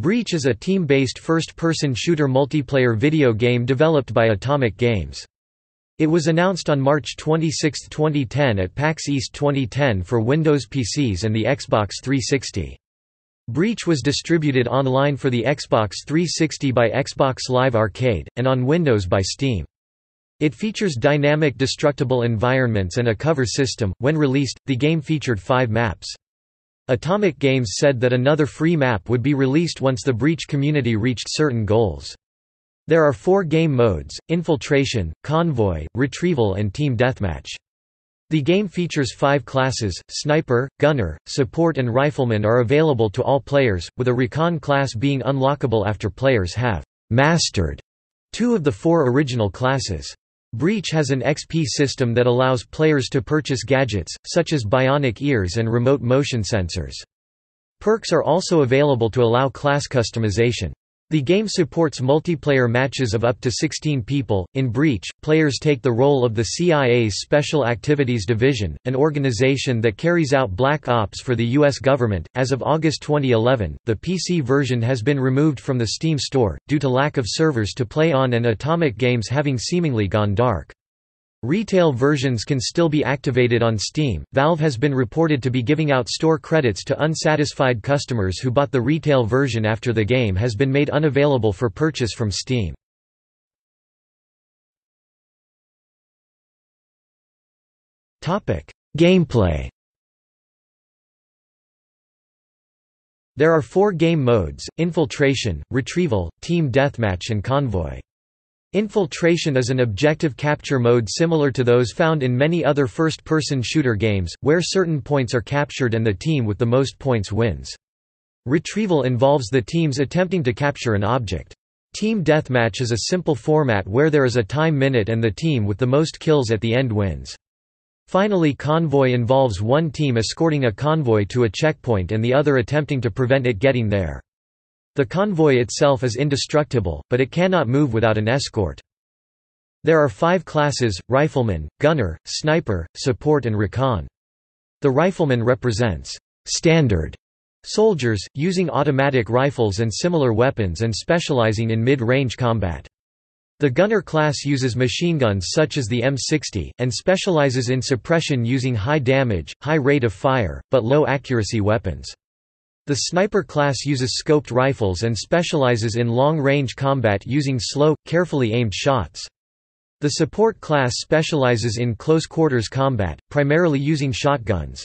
Breach is a team-based first-person shooter multiplayer video game developed by Atomic Games. It was announced on March 26, 2010 at PAX East 2010 for Windows PCs and the Xbox 360. Breach was distributed online for the Xbox 360 by Xbox Live Arcade, and on Windows by Steam. It features dynamic destructible environments and a cover system. When released, the game featured five maps. Atomic Games said that another free map would be released once the Breach community reached certain goals. There are four game modes, Infiltration, Convoy, Retrieval and Team Deathmatch. The game features five classes, Sniper, Gunner, Support and Rifleman are available to all players, with a Recon class being unlockable after players have «mastered» two of the four original classes. Breach has an XP system that allows players to purchase gadgets, such as bionic ears and remote motion sensors. Perks are also available to allow class customization. The game supports multiplayer matches of up to 16 people. In Breach, players take the role of the CIA's Special Activities Division, an organization that carries out black ops for the U.S. government. As of August 2011, the PC version has been removed from the Steam store, due to lack of servers to play on and Atomic Games having seemingly gone dark. Retail versions can still be activated on Steam. Valve has been reported to be giving out store credits to unsatisfied customers who bought the retail version after the game has been made unavailable for purchase from Steam. Topic: Gameplay. There are four game modes, Infiltration, Retrieval, Team Deathmatch and Convoy. Infiltration is an objective capture mode similar to those found in many other first-person shooter games, where certain points are captured and the team with the most points wins. Retrieval involves the teams attempting to capture an object. Team Deathmatch is a simple format where there is a time minute and the team with the most kills at the end wins. Finally Convoy involves one team escorting a convoy to a checkpoint and the other attempting to prevent it getting there. The convoy itself is indestructible, but it cannot move without an escort. There are five classes, Rifleman, Gunner, Sniper, Support and Recon. The Rifleman represents «standard» soldiers, using automatic rifles and similar weapons and specializing in mid-range combat. The Gunner class uses machine guns such as the M60, and specializes in suppression using high damage, high rate of fire, but low accuracy weapons. The sniper class uses scoped rifles and specializes in long-range combat using slow, carefully aimed shots. The support class specializes in close-quarters combat, primarily using shotguns.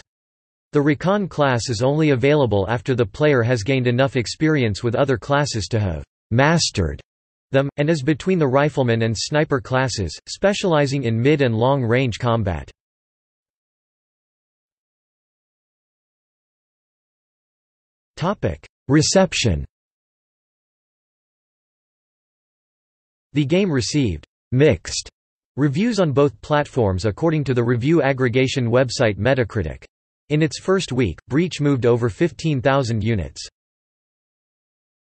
The Recon class is only available after the player has gained enough experience with other classes to have mastered them, and is between the Rifleman and Sniper classes, specializing in mid and long-range combat. Reception The game received «mixed» reviews on both platforms according to the review aggregation website Metacritic. In its first week, Breach moved over 15,000 units.